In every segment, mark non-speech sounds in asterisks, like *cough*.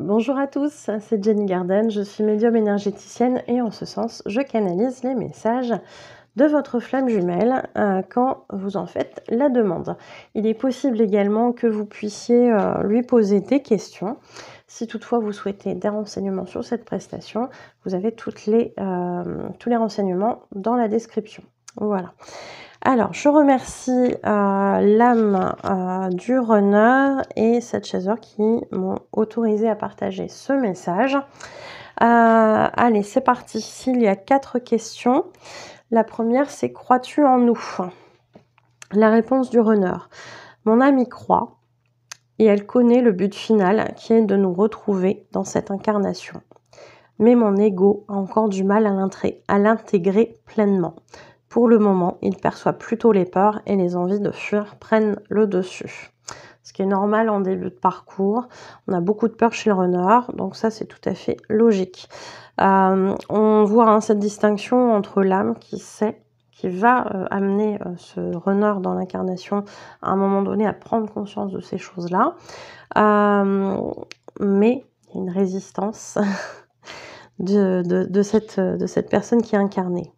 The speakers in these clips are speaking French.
Bonjour à tous, c'est Jenny Garden, je suis médium énergéticienne et en ce sens, je canalise les messages de votre flamme jumelle euh, quand vous en faites la demande. Il est possible également que vous puissiez euh, lui poser des questions. Si toutefois vous souhaitez des renseignements sur cette prestation, vous avez euh, tous les renseignements dans la description. Voilà. Alors, je remercie euh, l'âme euh, du runner et cette chaser qui m'ont autorisé à partager ce message. Euh, allez, c'est parti. S'il y a quatre questions. La première, c'est crois-tu en nous? La réponse du runner. Mon âme y croit et elle connaît le but final qui est de nous retrouver dans cette incarnation. Mais mon ego a encore du mal à l'intégrer pleinement. Pour le moment, il perçoit plutôt les peurs et les envies de fuir prennent le dessus. Ce qui est normal en début de parcours. On a beaucoup de peur chez le runner, donc ça c'est tout à fait logique. Euh, on voit hein, cette distinction entre l'âme qui sait, qui va euh, amener euh, ce runner dans l'incarnation à un moment donné à prendre conscience de ces choses-là. mais il y a une résistance *laughs* de, cette, de cette personne qui est incarnée.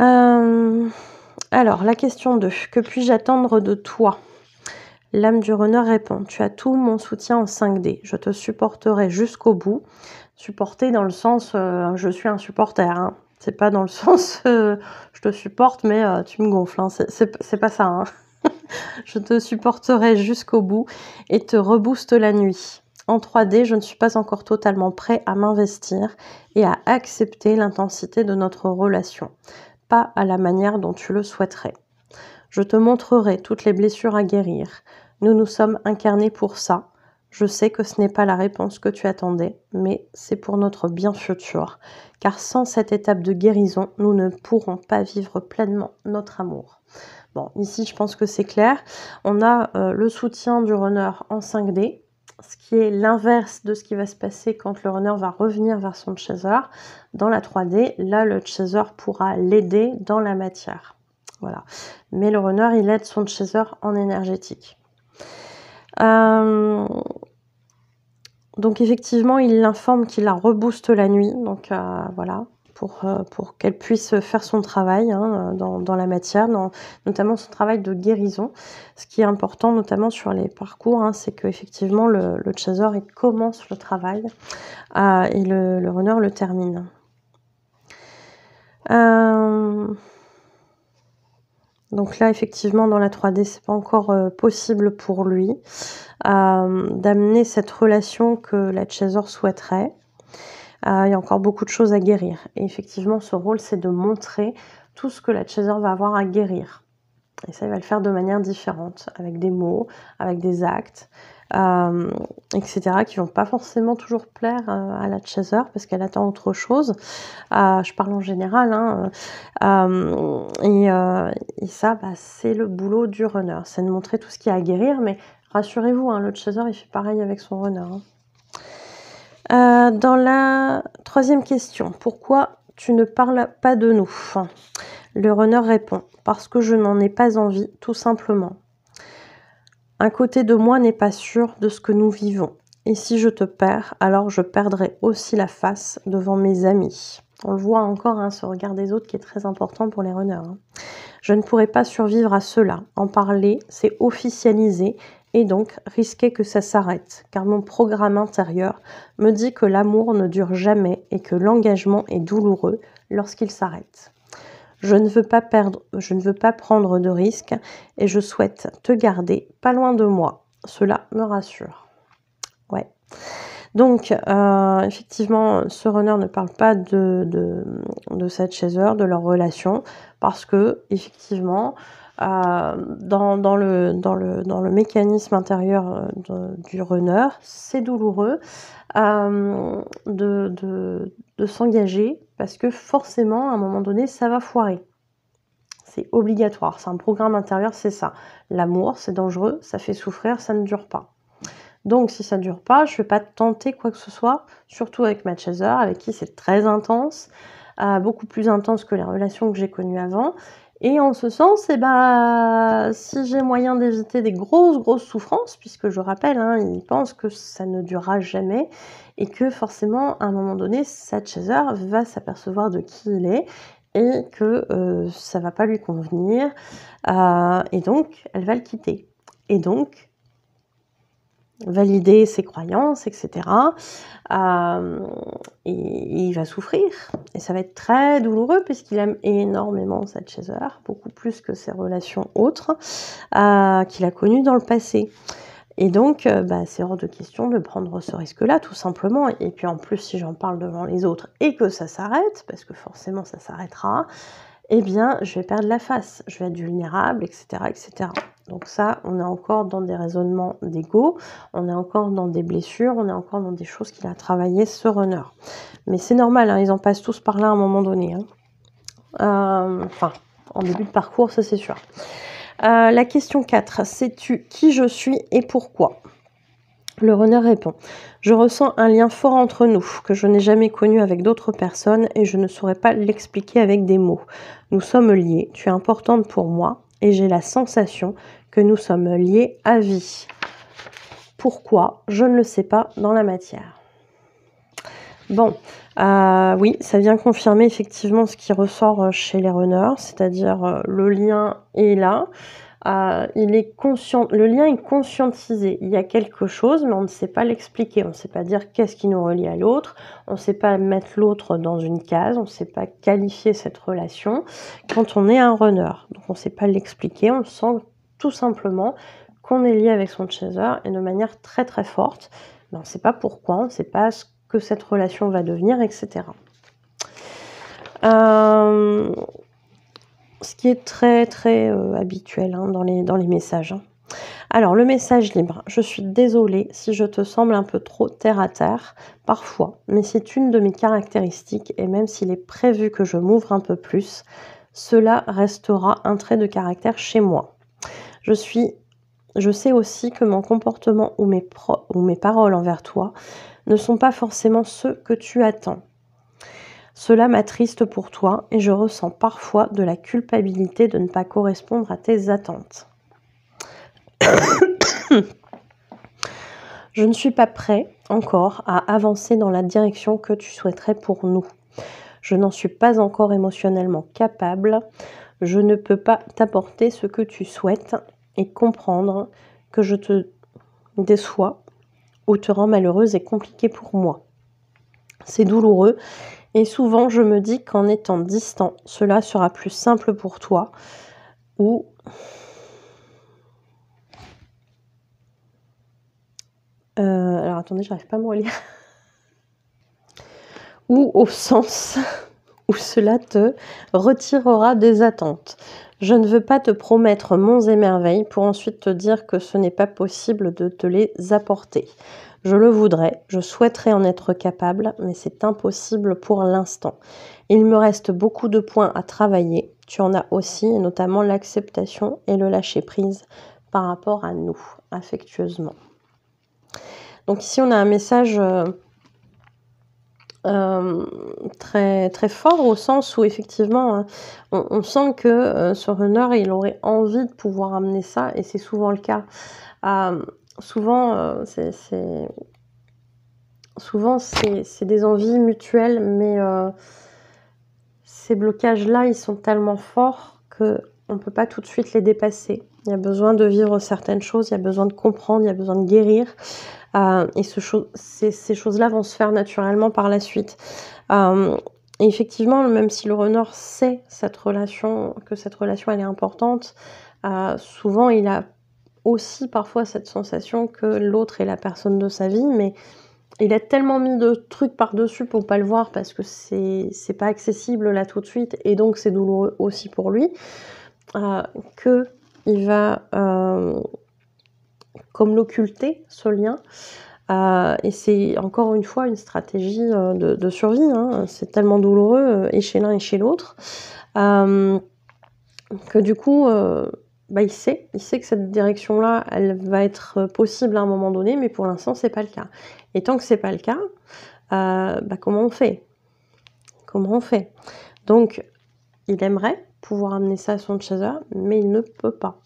Euh, alors, la question 2. Que puis-je attendre de toi? L'âme du runner répond Tu as tout mon soutien en 5D. Je te supporterai jusqu'au bout. Supporter dans le sens euh, je suis un supporter. Hein. C'est pas dans le *laughs* sens euh, je te supporte, mais tu me gonfles. Hein. C'est pas ça. Hein. *laughs* je te supporterai jusqu'au bout et te rebooste la nuit. En 3D, je ne suis pas encore totalement prêt à m'investir et à accepter l'intensité de notre relation pas à la manière dont tu le souhaiterais. Je te montrerai toutes les blessures à guérir. Nous nous sommes incarnés pour ça. Je sais que ce n'est pas la réponse que tu attendais, mais c'est pour notre bien futur, car sans cette étape de guérison, nous ne pourrons pas vivre pleinement notre amour. Bon, ici, je pense que c'est clair. On a euh, le soutien du runner en 5D, ce qui est l'inverse de ce qui va se passer quand le runner va revenir vers son chaser dans la 3D. Là, le chaser pourra l'aider dans la matière. Voilà. Mais le runner, il aide son chaser en énergétique. Euh, donc effectivement, il l'informe qu'il la rebooste la nuit. Donc euh, voilà pour, euh, pour qu'elle puisse faire son travail hein, dans, dans, la matière, notamment son travail de guérison. Ce qui est important, notamment sur les parcours, hein, c'est qu'effectivement le, le commence le travail euh, et le, runner le termine. Euh, donc là, effectivement, dans la 3D, c'est pas encore euh, possible pour lui euh, d'amener cette relation que la chaser souhaiterait. Euh, il y a encore beaucoup de choses à guérir. Et effectivement, ce rôle, c'est de montrer tout ce que la chaser va avoir à guérir. Et ça, il va le faire de manière différente, avec des mots, avec des actes, euh, etc., qui vont pas forcément toujours plaire euh, à la chaser parce qu'elle attend autre chose. je parle en général. Hein, et, ça, bah, c'est le boulot du runner. C'est de montrer tout ce qu'il y a à guérir, mais rassurez-vous, hein, le chaser, il fait pareil avec son runner. Hein. Euh, dans la troisième question, pourquoi tu ne parles pas de nous? Le runner répond, parce que je n'en ai pas envie, tout simplement. Un côté de moi n'est pas sûr de ce que nous vivons. Et si je te perds, alors je perdrai aussi la face devant mes amis. On le voit encore, hein, ce regard des autres qui est très important pour les runners. Hein. Je ne pourrais pas survivre à cela. En parler, c'est officialiser et donc risquer que ça s'arrête, car mon programme intérieur me dit que l'amour ne dure jamais et que l'engagement est douloureux lorsqu'il s'arrête. Je ne veux pas perdre, je ne veux pas prendre de risques et je souhaite te garder pas loin de moi. Cela me rassure. Ouais. Donc, euh, effectivement, ce runner ne parle pas de, de, cette chaser, de leur relation, parce que, effectivement, dans, le, mécanisme intérieur euh, du runner, c'est douloureux euh, de s'engager parce que forcément, à un moment donné, ça va foirer. C'est obligatoire, c'est un programme intérieur, c'est ça. L'amour, c'est dangereux, ça fait souffrir, ça ne dure pas. Donc si ça ne dure pas, je ne vais pas tenter quoi que ce soit, surtout avec ma chaser, avec qui c'est très intense, euh, beaucoup plus intense que les relations que j'ai connues avant. Et en ce sens, eh ben, si j'ai moyen d'éviter des grosses, grosses souffrances, puisque je rappelle, hein, il pense que ça ne durera jamais, et que forcément, à un moment donné, cette chaser va s'apercevoir de qui il est, et que euh, ça va pas lui convenir, euh, et donc elle va le quitter. Et donc, valider ses croyances, etc. Euh, il va souffrir. Et ça va être très douloureux puisqu'il aime énormément cette chaser, beaucoup plus que ses relations autres euh, qu'il a connues dans le passé. Et donc, euh, bah, c'est hors de question de prendre ce risque-là, tout simplement. Et puis en plus, si j'en parle devant les autres et que ça s'arrête, parce que forcément ça s'arrêtera, eh bien, je vais perdre la face, je vais être vulnérable, etc., etc. Donc ça, on est encore dans des raisonnements d'ego, on est encore dans des blessures, on est encore dans des choses qu'il a travaillé ce runner. Mais c'est normal, hein, ils en passent tous par là à un moment donné. Hein. Euh, enfin, en début de parcours, ça c'est sûr. Euh, la question 4, sais-tu qui je suis et pourquoi? Le runner répond Je ressens un lien fort entre nous, que je n'ai jamais connu avec d'autres personnes et je ne saurais pas l'expliquer avec des mots. Nous sommes liés, tu es importante pour moi et j'ai la sensation que nous sommes liés à vie. Pourquoi? Je ne le sais pas dans la matière. Bon, euh, oui, ça vient confirmer effectivement ce qui ressort chez les runners, c'est-à-dire euh, le lien est là. Il est conscient, le lien est conscientisé. Il y a quelque chose, mais on ne sait pas l'expliquer. On ne sait pas dire qu'est-ce qui nous relie à l'autre. On ne sait pas mettre l'autre dans une case. On ne sait pas qualifier cette relation quand on est un runner. Donc on ne sait pas l'expliquer. On sent tout simplement qu'on est lié avec son chaser et de manière très très forte. Mais on ne sait pas pourquoi. On ne sait pas ce que cette relation va devenir, etc. ce qui est très très euh, habituel hein, dans, les, messages. Hein. Alors, le message libre. Je suis désolée si je te semble un peu trop terre à terre, parfois, mais c'est une de mes caractéristiques et même s'il est prévu que je m'ouvre un peu plus, cela restera un trait de caractère chez moi. Je suis, je sais aussi que mon comportement ou mes paroles envers toi ne sont pas forcément ceux que tu attends. Cela m'attriste pour toi et je ressens parfois de la culpabilité de ne pas correspondre à tes attentes. *coughs* je ne suis pas prêt encore à avancer dans la direction que tu souhaiterais pour nous. Je n'en suis pas encore émotionnellement capable. Je ne peux pas t'apporter ce que tu souhaites et comprendre que je te déçois ou te rends malheureuse est compliqué pour moi. C'est douloureux et souvent, je me dis qu'en étant distant, cela sera plus simple pour toi. Ou euh, alors attendez, j'arrive pas à me relire. *laughs* Ou au sens *laughs* où cela te retirera des attentes. Je ne veux pas te promettre monts et merveilles pour ensuite te dire que ce n'est pas possible de te les apporter. Je le voudrais, je souhaiterais en être capable, mais c'est impossible pour l'instant. Il me reste beaucoup de points à travailler. Tu en as aussi, et notamment l'acceptation et le lâcher-prise par rapport à nous, affectueusement. Donc ici, on a un message euh, euh, très, très fort au sens où effectivement, hein, on, sent que euh, ce runner, il aurait envie de pouvoir amener ça, et c'est souvent le cas souvent, euh, c'est souvent c'est des envies mutuelles, mais euh, ces blocages-là, ils sont tellement forts que on ne peut pas tout de suite les dépasser. Il y a besoin de vivre certaines choses, il y a besoin de comprendre, il y a besoin de guérir. Euh, et ce ces, choses-là vont se faire naturellement par la suite. effectivement, même si le runner sait cette relation, que cette relation elle est importante, souvent il a aussi parfois cette sensation que l'autre est la personne de sa vie, mais il a tellement mis de trucs par-dessus pour pas le voir parce que c'est, c'est pas accessible là tout de suite et donc c'est douloureux aussi pour lui, euh, que il va euh, comme l'occulter ce lien. Euh, et c'est encore une fois une stratégie de, survie. Hein. C'est tellement douloureux et chez l'un et chez l'autre que du coup bah, il sait, il sait que cette direction-là, elle va être possible à un moment donné, mais pour l'instant, c'est pas le cas. Et tant que c'est pas le cas, euh, bah, comment on fait? Comment on fait? Donc, il aimerait pouvoir amener ça à son chaser, mais il ne peut pas.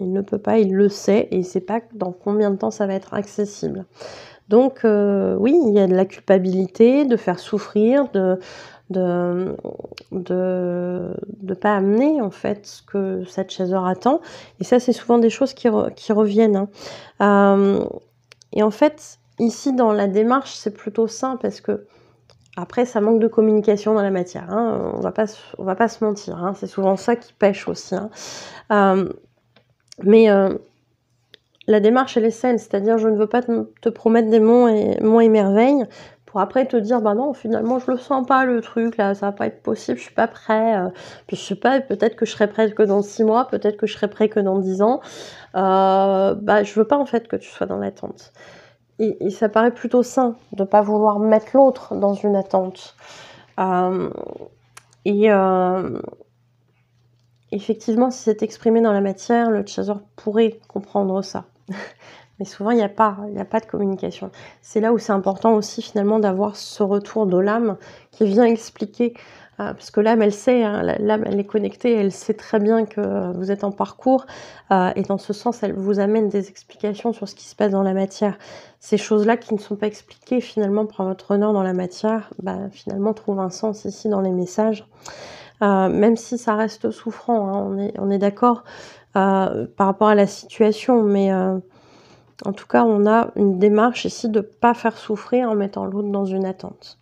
Il ne peut pas, il le sait et il ne sait pas dans combien de temps ça va être accessible. Donc euh, oui, il y a de la culpabilité, de faire souffrir, de de de, pas amener en fait ce que cette chaser attend. Et ça, c'est souvent des choses qui, reviennent. Hein. Euh, et en fait, ici dans la démarche, c'est plutôt sain parce que après, ça manque de communication dans la matière. Hein. On va pas, on va pas se mentir. Hein. C'est souvent ça qui pêche aussi. Euh, mais la démarche, elle est saine. C'est-à-dire, je ne veux pas te, promettre des monts et, merveilles pour après te dire, bah non, finalement, je le sens pas, le truc, là, ça va pas être possible, je suis pas prêt. Euh. je sais pas, peut-être que je serai prêt que dans six mois, peut-être que je serai prêt que dans dix ans. Euh, bah, je veux pas, en fait, que tu sois dans l'attente. Et, ça paraît plutôt sain de ne pas vouloir mettre l'autre dans une attente. Euh, et effectivement, si c'est exprimé dans la matière, le chaser pourrait comprendre ça. *laughs* Mais souvent, il n'y a, pas, a pas de communication. C'est là où c'est important aussi finalement d'avoir ce retour de l'âme qui vient expliquer euh, parce que l'âme, elle sait, hein, l'âme, elle est connectée, elle sait très bien que vous êtes en parcours, euh, et dans ce sens, elle vous amène des explications sur ce qui se passe dans la matière. Ces choses-là qui ne sont pas expliquées finalement par votre honneur dans la matière, bah, finalement trouvent un sens ici dans les messages. Euh, même si ça reste souffrant, hein, on est, on est d'accord par rapport à la situation, mais en tout cas, on a une démarche ici de ne pas faire souffrir en mettant l'autre dans une attente.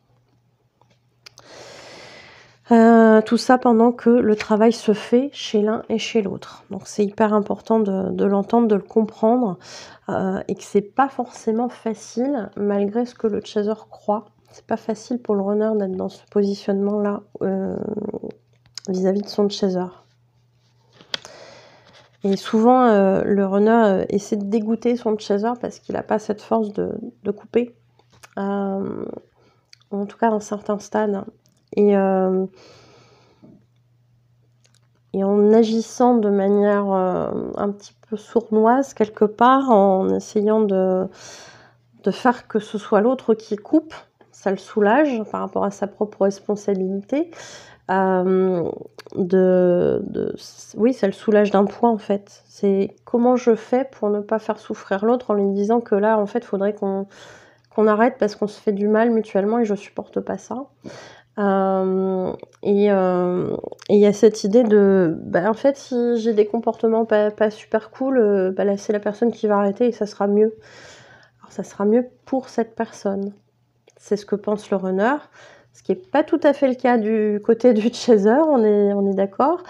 Euh, tout ça pendant que le travail se fait chez l'un et chez l'autre. Donc c'est hyper important de, l'entendre, de le comprendre euh, et que c'est pas forcément facile malgré ce que le chaser croit. C'est pas facile pour le runner d'être dans ce positionnement-là euh, vis-à-vis de son chaser. Et souvent, le runner essaie de dégoûter son chaser parce qu'il n'a pas cette force de, de couper. en tout cas, à un certain stade. Et, euh, et en agissant de manière euh, un petit peu sournoise quelque part, en essayant de, de faire que ce soit l'autre qui coupe, ça le soulage par rapport à sa propre responsabilité. Euh, oui, ça le soulage d'un poids en fait. C'est comment je fais pour ne pas faire souffrir l'autre en lui disant que là, en fait, il faudrait qu'on arrête parce qu'on se fait du mal mutuellement et je supporte pas ça. Euh, euh, et il y a cette idée de, bah, en fait, si j'ai des comportements pas, super cool, bah, c'est la personne qui va arrêter et ça sera mieux. Alors, ça sera mieux pour cette personne. C'est ce que pense le runner, ce qui n'est pas tout à fait le cas du côté du *laughs* chaser, on est, on est d'accord.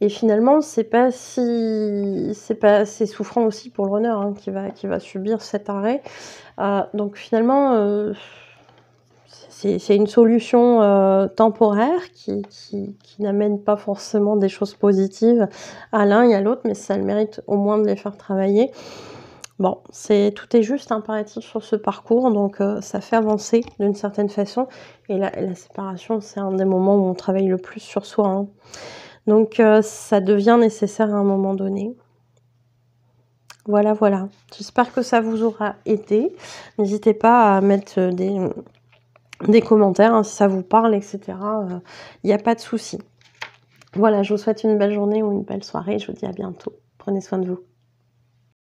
Et finalement, c'est pas si, c'est pas assez souffrant aussi pour le runner hein, qui, va, qui subir cet arrêt. donc finalement, c'est une solution euh, temporaire qui, n'amène pas forcément des choses positives à l'un et à l'autre, mais ça le mérite au moins de les faire travailler. Bon, tout est juste impératif sur ce parcours, donc euh, ça fait avancer d'une certaine façon. Et la, séparation, c'est un des moments où on travaille le plus sur soi. Hein. Donc euh, ça devient nécessaire à un moment donné. Voilà, voilà. J'espère que ça vous aura aidé. N'hésitez pas à mettre des, des commentaires hein, si ça vous parle, etc. Il n'y a pas de souci. Voilà, je vous souhaite une belle journée ou une belle soirée. Je vous dis à bientôt. Prenez soin de vous.